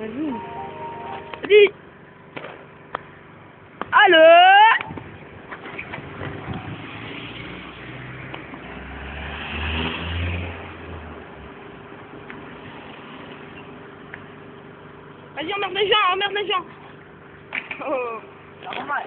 Vas-y. Allô? Vas-y, emmerde les gens, emmerde les gens. Oh, normal.